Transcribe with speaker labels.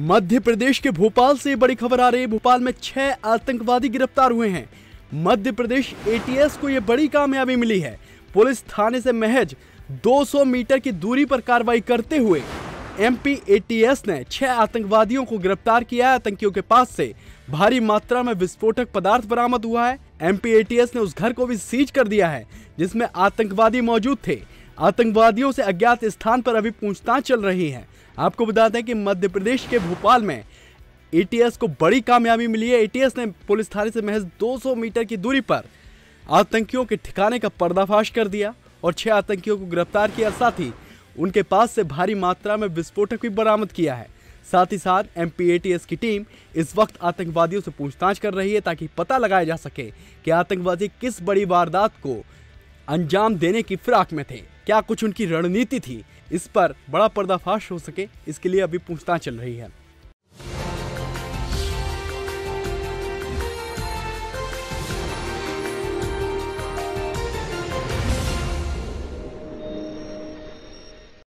Speaker 1: मध्य प्रदेश के भोपाल से बड़ी खबर आ रही है। भोपाल में छह आतंकवादी गिरफ़्तार हुए हैं। मध्य प्रदेश एटीएस को यह बड़ी कामयाबी मिली है। पुलिस थाने से महज 200 मीटर की दूरी पर कार्रवाई करते हुए एमपी एटीएस ने छह आतंकवादियों को गिरफ़्तार किया आतंकियों के पास से भारी मात्रा में विस्फोटक पदार्थ बरामद हुआ है। एमपी एटीएस ने उस घर को भी सीज कर दिया है, जिसमें आतंकवादी मौजूद थे। आतंकवादियों से अज्ञात स्थान पर अभी पूछताछ चल रही है। आपको बता दें कि मध्य प्रदेश के भोपाल में एटीएस को बड़ी कामयाबी मिली है। एटीएस ने पुलिस थाने से महज 200 मीटर की दूरी पर आतंकियों के ठिकाने का पर्दाफाश कर दिया और छह आतंकियों को गिरफ़्तार किया। साथ ही उनके पास से भारी मात्रा में विस्फोटक भी बरामद किया है। साथ ही साथ एमपीएटीएस की टीम इस वक्त आतंकवादियों से पूछताछ कर रही है ताकि पता लगाया जा सके कि आतंकवादी किस बड़ी वारदात को अंजाम देने की फिराक में थे। क्या कुछ उनकी रणनीति थी इस पर बड़ा पर्दाफाश हो सके, इसके लिए अभी पूछताछ चल रही है।